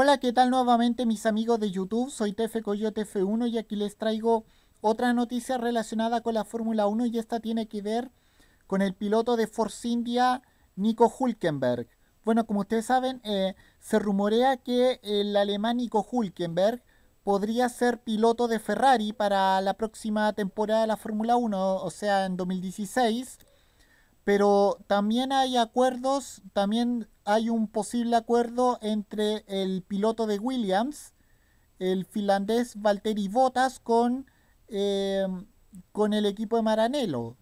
Hola, ¿qué tal nuevamente mis amigos de YouTube? Soy TF Coyote F1 y aquí les traigo otra noticia relacionada con la Fórmula 1 y esta tiene que ver con el piloto de Force India, Nico Hulkenberg. Bueno, como ustedes saben, eh, se rumorea que el alemán Nico Hulkenberg podría ser piloto de Ferrari para la próxima temporada de la Fórmula 1, o sea, en 2016. Pero también hay acuerdos, también hay un posible acuerdo entre el piloto de Williams, el finlandés Valtteri Bottas, con, em, con el equipo de Maranello.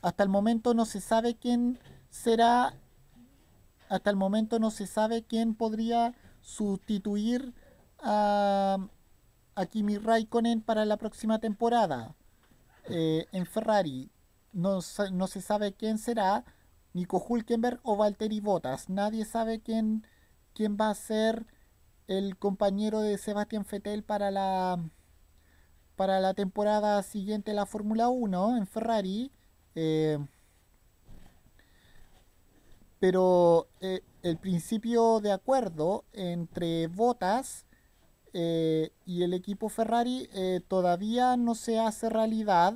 Hasta el momento no se sabe quién será, hasta el momento no se sabe quién podría sustituir a, a Kimi Raikkonen para la próxima temporada eh, en Ferrari no, no se sabe quién será, Nico Hulkenberg o Valtteri Bottas. Nadie sabe quién, quién va a ser el compañero de Sebastián Vettel para la, para la temporada siguiente de la Fórmula 1 en Ferrari. Eh, pero eh, el principio de acuerdo entre Bottas eh, y el equipo Ferrari todavía no se hace realidad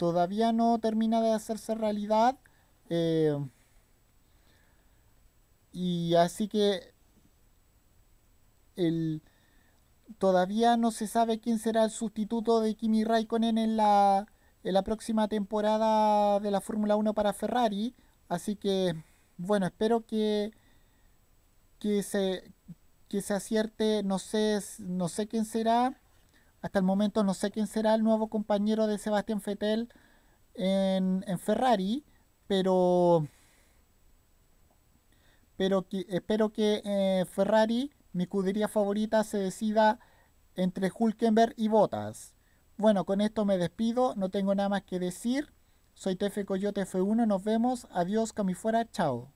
todavía no termina de hacerse realidad. Eh, y así que el, todavía no se sabe quién será el sustituto de Kimi Raikkonen en la, en la próxima temporada de la Fórmula 1 para Ferrari. Así que, bueno, espero que, que, se, que se acierte. No sé, no sé quién será. Hasta el momento no sé quién será el nuevo compañero de Sebastián Vettel en, Ferrari, pero, pero espero que eh, Ferrari, mi escudería favorita, se decida entre Hulkenberg y Bottas. Bueno, con esto me despido, no tengo nada más que decir. Soy TF Coyote F1, nos vemos. Adiós, fuera, chao.